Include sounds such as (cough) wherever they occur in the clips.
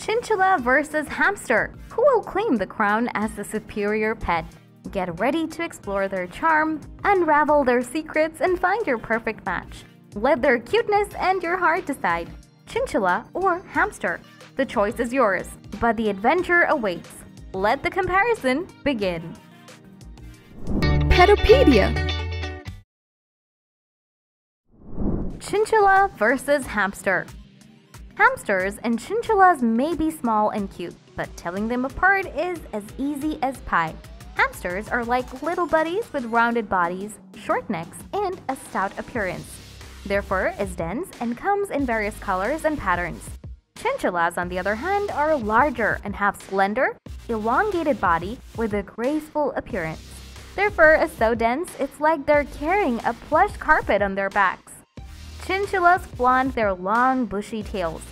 Chinchilla versus hamster. Who will claim the crown as the superior pet? Get ready to explore their charm, unravel their secrets, and find your perfect match. Let their cuteness and your heart decide chinchilla or hamster. The choice is yours, but the adventure awaits. Let the comparison begin. Petopedia Chinchilla versus hamster. Hamsters and chinchillas may be small and cute, but telling them apart is as easy as pie. Hamsters are like little buddies with rounded bodies, short necks, and a stout appearance. Their fur is dense and comes in various colors and patterns. Chinchillas, on the other hand, are larger and have slender, elongated body with a graceful appearance. Their fur is so dense, it's like they're carrying a plush carpet on their backs. Chinchillas flaunt their long, bushy tails,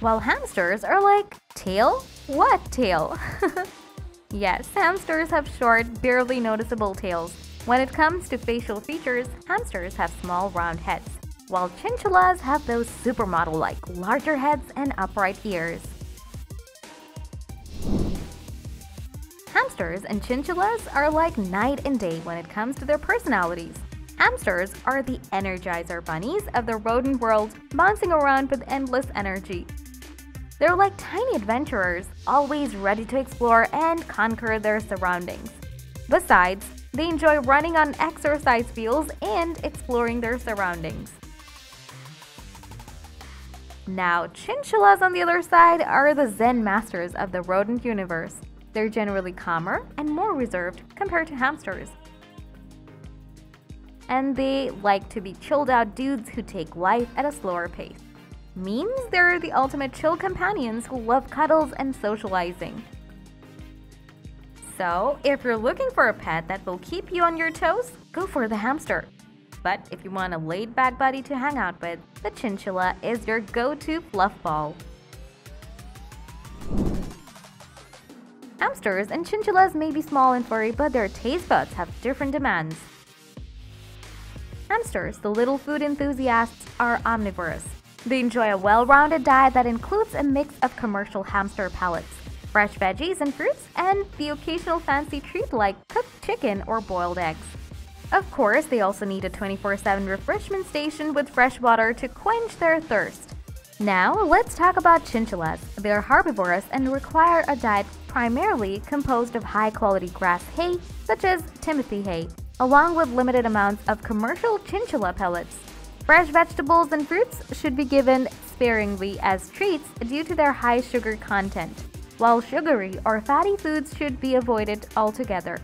while hamsters are like, tail? What tail? (laughs) yes, hamsters have short, barely noticeable tails. When it comes to facial features, hamsters have small, round heads, while chinchillas have those supermodel-like larger heads and upright ears. Hamsters and chinchillas are like night and day when it comes to their personalities. Hamsters are the energizer bunnies of the rodent world, bouncing around with endless energy. They're like tiny adventurers, always ready to explore and conquer their surroundings. Besides, they enjoy running on exercise fields and exploring their surroundings. Now, chinchillas on the other side are the zen masters of the rodent universe. They're generally calmer and more reserved compared to hamsters and they like to be chilled out dudes who take life at a slower pace. Means they're the ultimate chill companions who love cuddles and socializing. So, if you're looking for a pet that will keep you on your toes, go for the hamster. But if you want a laid back buddy to hang out with, the chinchilla is your go to fluff ball. Hamsters and chinchillas may be small and furry, but their taste buds have different demands. Hamsters, the little food enthusiasts, are omnivorous. They enjoy a well-rounded diet that includes a mix of commercial hamster pellets, fresh veggies and fruits, and the occasional fancy treat like cooked chicken or boiled eggs. Of course, they also need a 24-7 refreshment station with fresh water to quench their thirst. Now, let's talk about chinchillas. They're herbivorous and require a diet primarily composed of high-quality grass hay, such as Timothy hay, along with limited amounts of commercial chinchilla pellets. Fresh vegetables and fruits should be given sparingly as treats due to their high sugar content, while sugary or fatty foods should be avoided altogether.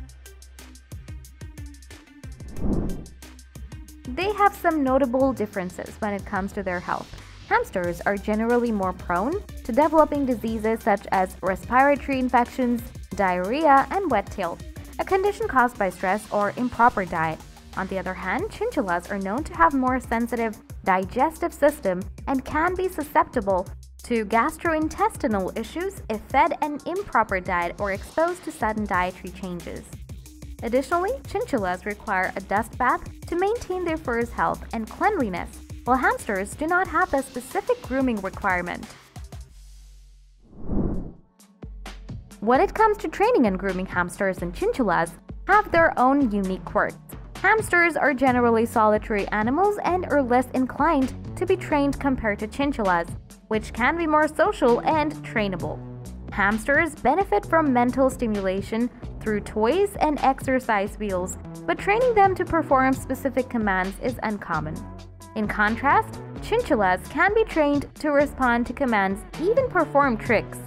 They have some notable differences when it comes to their health. Hamsters are generally more prone to developing diseases such as respiratory infections, diarrhea, and wet tail, a condition caused by stress or improper diet. On the other hand, chinchillas are known to have more sensitive digestive system and can be susceptible to gastrointestinal issues if fed an improper diet or exposed to sudden dietary changes. Additionally, chinchillas require a dust bath to maintain their fur's health and cleanliness, while hamsters do not have the specific grooming requirement. When it comes to training and grooming hamsters and chinchillas have their own unique quirks. Hamsters are generally solitary animals and are less inclined to be trained compared to chinchillas, which can be more social and trainable. Hamsters benefit from mental stimulation through toys and exercise wheels, but training them to perform specific commands is uncommon. In contrast, chinchillas can be trained to respond to commands, even perform tricks.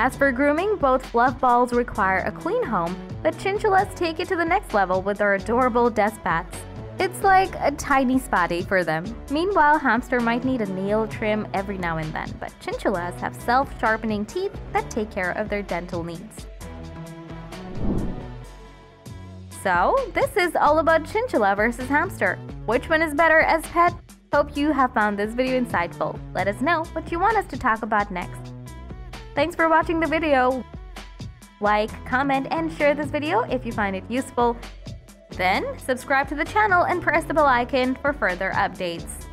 As for grooming, both fluff balls require a clean home, but chinchillas take it to the next level with their adorable dust baths. It's like a tiny spotty for them. Meanwhile, hamster might need a nail trim every now and then, but chinchillas have self-sharpening teeth that take care of their dental needs. So, this is all about chinchilla versus hamster. Which one is better as pet? Hope you have found this video insightful. Let us know what you want us to talk about next. Thanks for watching the video. Like, comment, and share this video if you find it useful. Then, subscribe to the channel and press the bell icon for further updates.